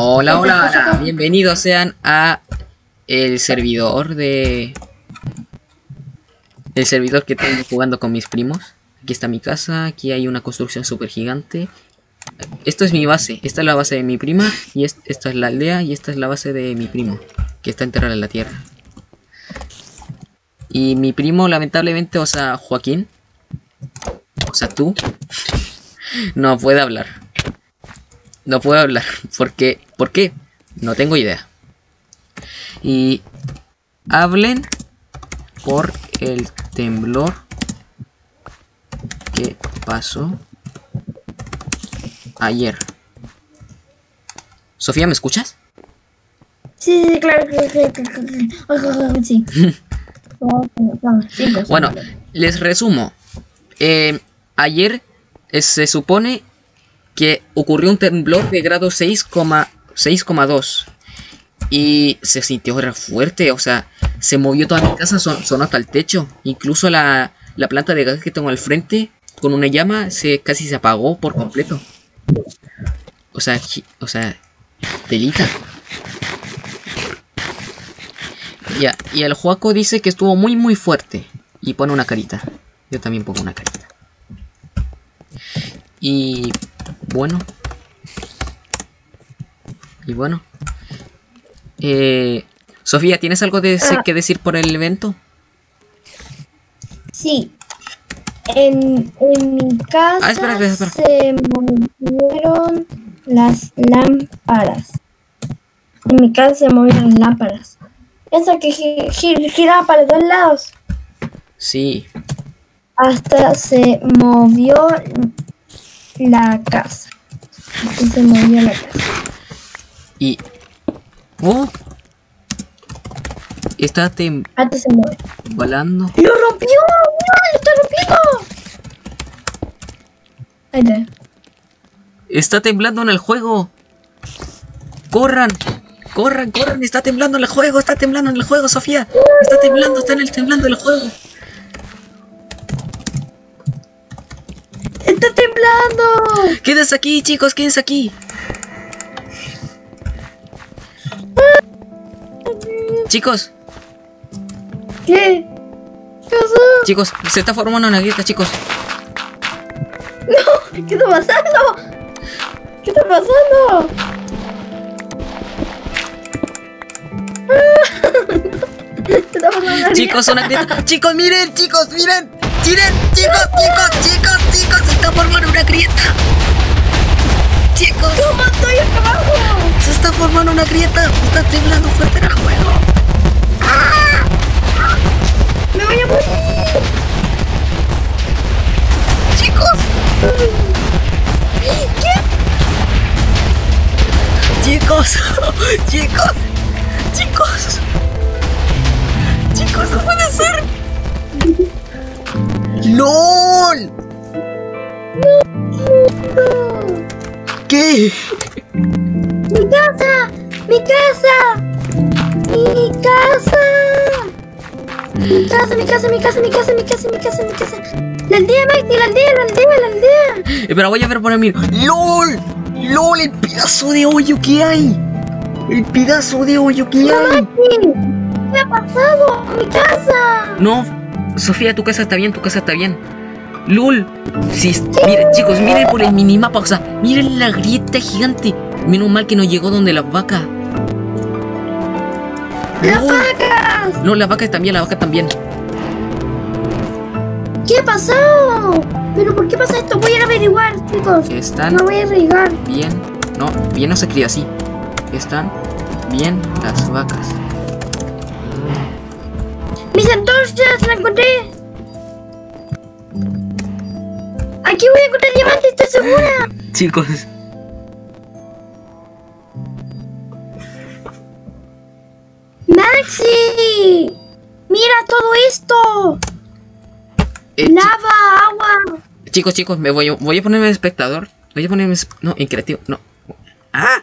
Hola, hola, hola. Bienvenidos sean a el servidor de... El servidor que tengo jugando con mis primos. Aquí está mi casa, aquí hay una construcción súper gigante. Esto es mi base, esta es la base de mi prima, y esta es la aldea, y esta es la base de mi primo, que está enterrada en la tierra. Y mi primo, lamentablemente, o sea, Joaquín, o sea, tú, no puede hablar. No puedo hablar. ¿Por qué? ¿Por qué? No tengo idea. Y hablen por el temblor que pasó ayer. Sofía, ¿me escuchas? Sí, sí, claro, sí. bueno, les resumo. Eh, ayer eh, se supone que ocurrió un temblor de grado 6,2 y se sintió fuerte, o sea, se movió toda mi casa, sonó hasta el techo, incluso la, planta de gas que tengo al frente con una llama se casi se apagó por completo. O sea, o sea, delita. Ya, y el Juaco dice que estuvo muy muy fuerte y pone una carita. Yo también pongo una carita. Y bueno. Y bueno. Eh, Sofía, ¿tienes algo de ah. que decir por el evento? Sí. En, en mi casa ah, espera, espera, se movieron las lámparas. En mi casa se movieron las lámparas. Esa que giraba para los dos lados. Sí. Hasta se movió la casa. Y se movió la casa. Y. ¡Oh! Está tem Antes se mueve. Volando. ¡Lo rompió! ¡Lo está rompiendo! Ahí está. Está temblando en el juego. ¡Corran! ¡Corran, corran! Está temblando en el juego, está temblando en el juego, Sofía. Está temblando, está en el temblando en el juego. ¡Está temblando! Quédense aquí, chicos, quédense aquí. Chicos. ¿Qué? ¿Qué pasó? Chicos, se está formando una grieta, chicos. No, ¿qué está pasando? ¿Qué está pasando? chicos, una grieta. Chicos, miren, chicos, miren. Miren, chicos, chicos, chicos, chicos, se está formando una grieta. Chicos, ¿cómo estoy acá abajo? Se está formando una grieta. Está temblando fuerte en el juego. ¡Chicos! ¿Qué? ¡Chicos! ¡Chicos! ¡Chicos! ¡Chicos, no puede ser! ¡LOL! ¿Qué? ¡Mi casa! ¡Mi casa! ¡Mi casa! Mi casa, mi casa, mi casa, mi casa, mi casa, mi casa, mi casa. La aldea, Maxi, la aldea, la aldea, la aldea. Espera, voy a ver por mí. ¡LOL! ¡LOL! El pedazo de hoyo que hay. El pedazo de hoyo que hay. ¿Qué ha pasado? ¡Mi casa! No, Sofía, tu casa está bien, tu casa está bien. ¡Lul! Sí, miren, chicos, miren por el minimapa, o sea, miren la grieta gigante. Menos mal que no llegó donde las vacas. ¡Las vacas! No, las vacas también, las vacas también. ¿Qué ha pasado? ¿Pero por qué pasa esto? Voy a ir a averiguar, chicos. Están. No voy a averiguar. Bien. No, bien no se escribe así. Están bien las vacas. ¡Mis antorchas! ¡La encontré! Aquí voy a encontrar diamantes, estoy segura. Chicos. ¡Maxi! ¡Mira todo esto! Eh, ¡Lava, agua! Chicos, chicos, me voy, voy a ponerme espectador. Voy a ponerme... No, en creativo, no. ¡Ah!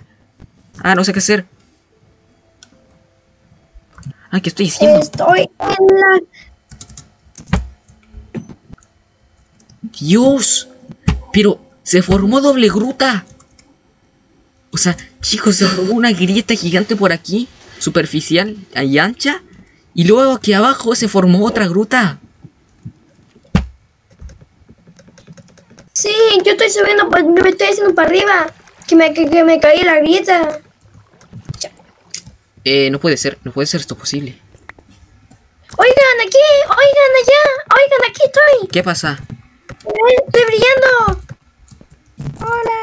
Ah, no sé qué hacer. Ah, ¿qué estoy diciendo? Estoy en la... Dios, pero se formó doble gruta. O sea, chicos, se formó una grieta gigante por aquí, superficial y ancha. Y luego aquí abajo se formó otra gruta. Sí, yo estoy subiendo, me estoy haciendo para arriba. Que me, que, me caí la grieta. Eh, no puede ser, no puede ser esto posible. Oigan, aquí, oigan, allá, oigan, aquí estoy. ¿Qué pasa? Estoy brillando. Hola.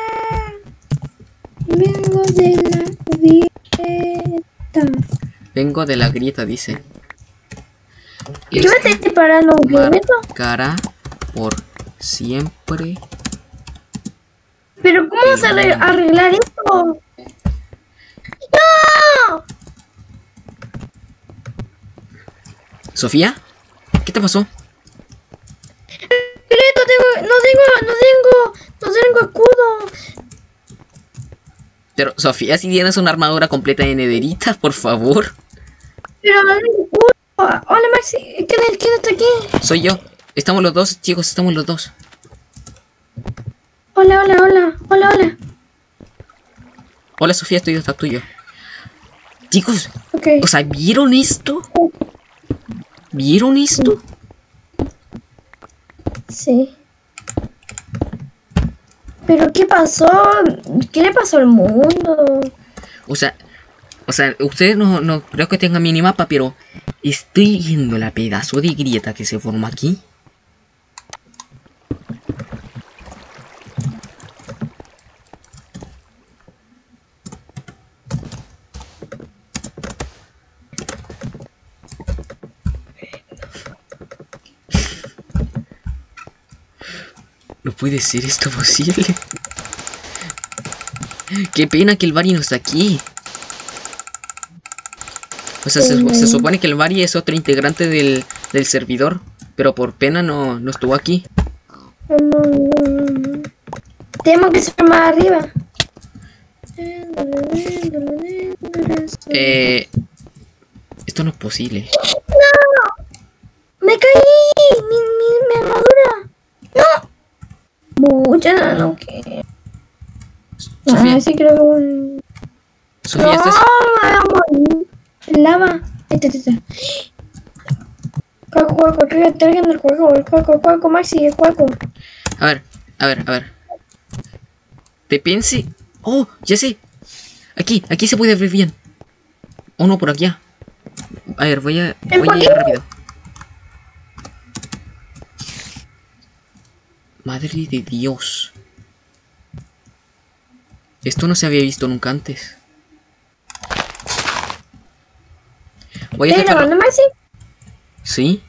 Vengo de la grieta. Vengo de la grieta, dice. Yo me estoy disparando un Cara por siempre. Pero ¿cómo vas a arreglar esto? ¡No! ¿Sofía? ¿Qué te pasó? no tengo, no tengo, no tengo, no tengo escudo. Pero, Sofía, si tienes una armadura completa de nederita, por favor. Pero no tengo escudo. Hola, Maxi. ¿Quién, ¿Quién está aquí? Soy yo. Estamos los dos, chicos, estamos los dos. Hola, hola, hola, hola, hola. Hola, Sofía, estoy detrás tuyo. Chicos, o sea, ¿vieron esto? ¿Vieron esto? Sí. ¿Pero qué pasó? ¿Qué le pasó al mundo? O sea, o sea, ustedes no, no creo que tengan minimapa, pero estoy viendo la pedazo de grieta que se forma aquí. No puede ser esto posible. Qué pena que el Bari no está aquí. Sea, se, supone que el Bari es otro integrante del, servidor. Pero por pena no, no estuvo aquí. Tenemos que ser más arriba. Eh, esto no es posible. ¡No! ¡Me caí! ¡Mi, mi, mi armadura! ¡No! Mucha, no que. Sofía. Ah, sí creo que Sofía, no, estás... Lava. Este, este, este. Juego, juego, traigan el juego, el juego, juego, Maxi, el juego. A ver, a ver, a ver. Te pensé. Oh, ya sé. Aquí, aquí se puede ver bien. O oh, no, por aquí. A ver, voy a, voy a ir rápido. Madre de Dios. Esto no se había visto nunca antes. Voy a ¿Estás grabando, Maxi? Sí.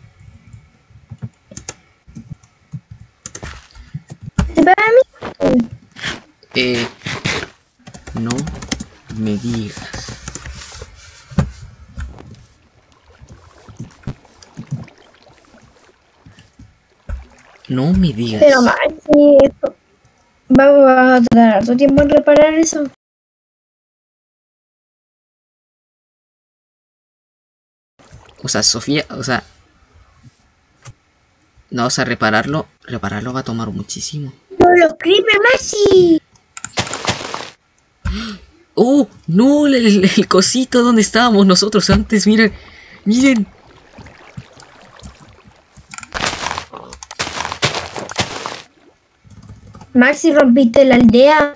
¿Te para mí? Eh. No me digas. No me digas. Pero esto... Vamos a tardar tu tiempo en reparar eso. O sea, Sofía, o sea... No, o sea, repararlo, repararlo va a tomar muchísimo. ¡No lo creeper, Maxi! ¡Oh! ¡No! El, el, cosito donde estábamos nosotros antes, miren. Miren. Maxi, rompiste la aldea.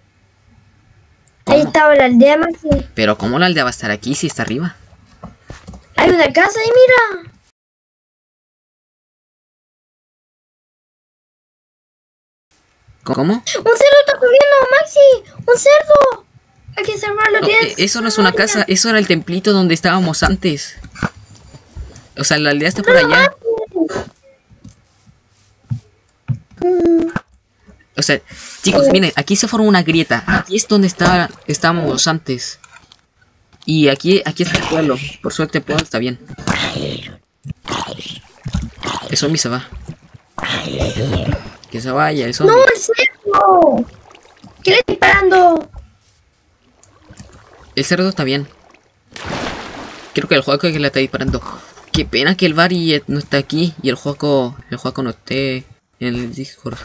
Ahí estaba la aldea, Maxi. Pero ¿cómo la aldea va a estar aquí si está arriba? Hay una casa ahí, mira. ¿Cómo? Un cerdo está comiendo, Maxi. Un cerdo. Hay que salvarlo no, eh, Eso no es una casa, eso era el templito donde estábamos antes. O sea, la aldea está por allá. O sea, chicos, miren, aquí se formó una grieta. Aquí es donde está, estábamos antes. Y aquí, aquí está el pueblo. Por suerte el pueblo está bien. El zombie se va. Que se vaya, el zombie. ¡No, el cerdo! ¿Qué le estoy disparando? El cerdo está bien. Creo que el juego es que le está disparando. Qué pena que el Bari no está aquí y el juego, el juego no esté en el Discord.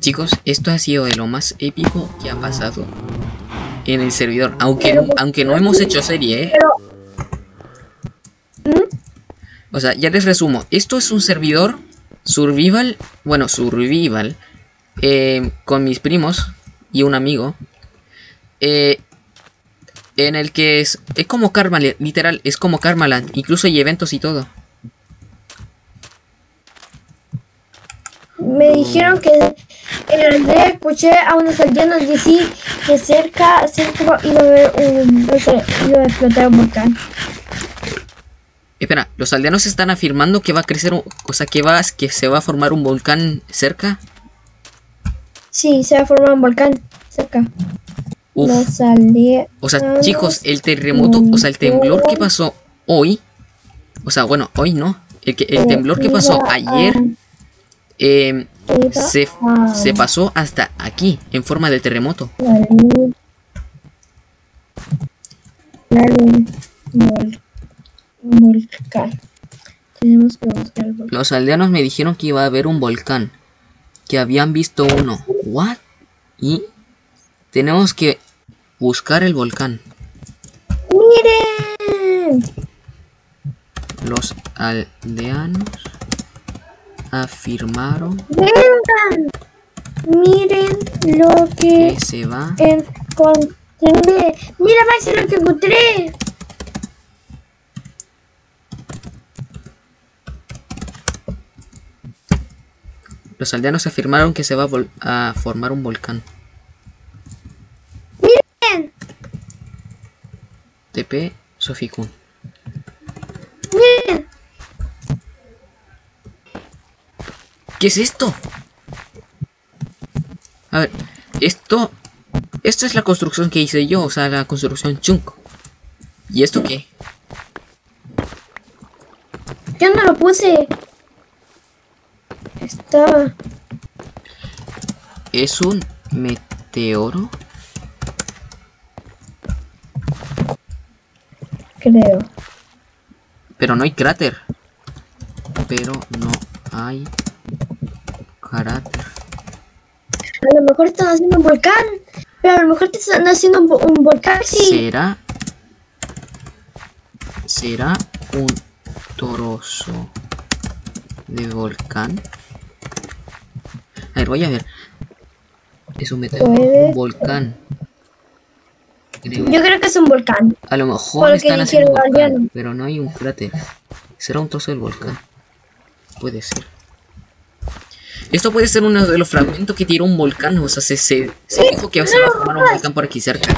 Chicos, esto ha sido de lo más épico que ha pasado en el servidor. Aunque, aunque no hemos hecho serie, ¿eh? O sea, ya les resumo. Esto es un servidor survival, bueno, survival, eh, con mis primos y un amigo. Eh, en el que es, es como Karma, literal, es como Karmaland. Incluso hay eventos y todo. Me dijeron que en el aldea escuché a unos aldeanos decir que cerca, cerca iba a haber un, iba a explotar un volcán. Espera, ¿los aldeanos están afirmando que va a crecer, o sea, que, va, que se va a formar un volcán cerca? Sí, se va a formar un volcán cerca. Los aldeanos... O sea, chicos, el terremoto, o sea, el temblor que pasó hoy, o sea, bueno, hoy no, el, que, el temblor que pasó ayer eh, se, se pasó hasta aquí, en forma de terremoto. Los aldeanos me dijeron que iba a haber un volcán. Que habían visto uno. ¿What? Y tenemos que buscar el volcán. ¡Miren! Los aldeanos afirmaron. ¡Vengan! Miren lo que, se va. Encontré. Mira, más lo que encontré. Los aldeanos afirmaron que se va a, formar un volcán. ¡Miren! TP Sofikun. ¡Miren! ¿Qué es esto? A ver, esto... Esto es la construcción que hice yo, o sea, la construcción chunco. ¿Y esto qué? Yo no lo puse. Estaba. ¿Es un meteoro? Creo. Pero no hay cráter. Pero no hay A lo mejor están haciendo un volcán. Pero a lo mejor te están haciendo un, volcán, sí. ¿Será? ¿Será un trozo de volcán? A ver, voy a ver. Es un meteoro, un volcán. Yo creo que es un volcán. A lo mejor están haciendo un volcán, pero no hay un cráter. Será un trozo del volcán. Puede ser. Esto puede ser uno de los fragmentos que tiró un volcán. O sea, se, se, dijo que se va a formar un volcán por aquí cerca.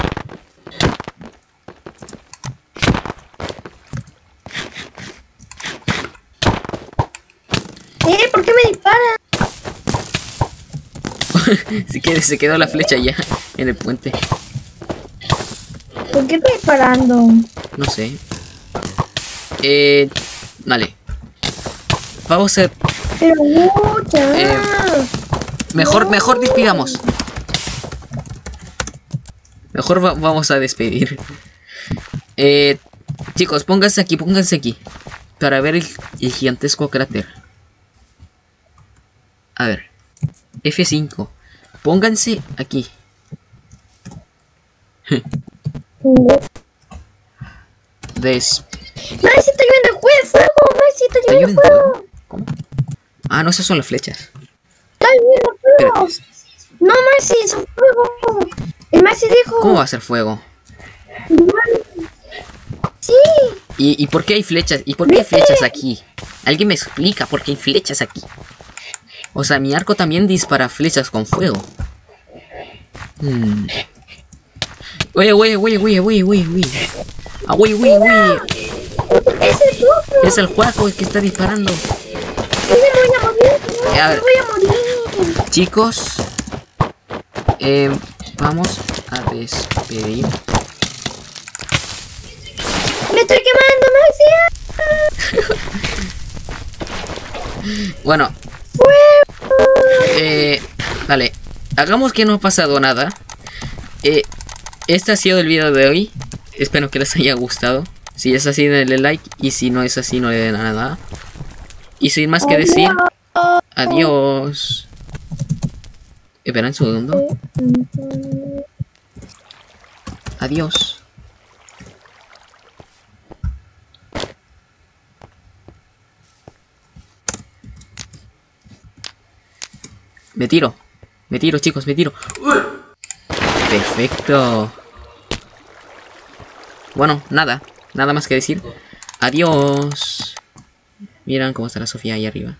¿Eh? ¿Por qué me disparan? si que se quedó la flecha ya en el puente. ¿Por qué estoy disparando? No sé. Eh, vale. Vamos a. Pero mucha. Eh, mejor, mejor despidamos. Mejor vamos a despedir. Eh, chicos, pónganse aquí, pónganse aquí. Para ver el gigantesco cráter. A ver. F5. Pónganse aquí. Des. Maxi, está lloviendo fuego, Maxi, está lloviendo fuego. ¿Cómo? Ah, no, esas son las flechas. Está lloviendo fuego. No, Maxi, son fuego. El Maxi dijo. ¿Cómo va a ser fuego? Sí. ¿Y, ¿Y por qué hay flechas? ¿Y por qué hay flechas aquí? ¿Alguien me explica por qué hay flechas aquí? O sea, mi arco también dispara flechas con fuego. Hmm. Oye, oye, oye, oye, oye, oye, oye. Ah, oye, oye, oye. Es el. Es el juego el que está disparando. Eh, a ver. Me voy a morir. Chicos. Eh, vamos a despedir. Me estoy quemando, Maxi. bueno, eh, vale, hagamos que no ha pasado nada. Eh, este ha sido el video de hoy. Espero que les haya gustado. Si es así, denle like. Y si no es así, no le den nada. Y sin más que decir, adiós. Espera un segundo. Adiós. Me tiro. Me tiro, chicos, me tiro. Perfecto. Bueno, nada. Nada más que decir. Adiós. Miran cómo está la Sofía ahí arriba.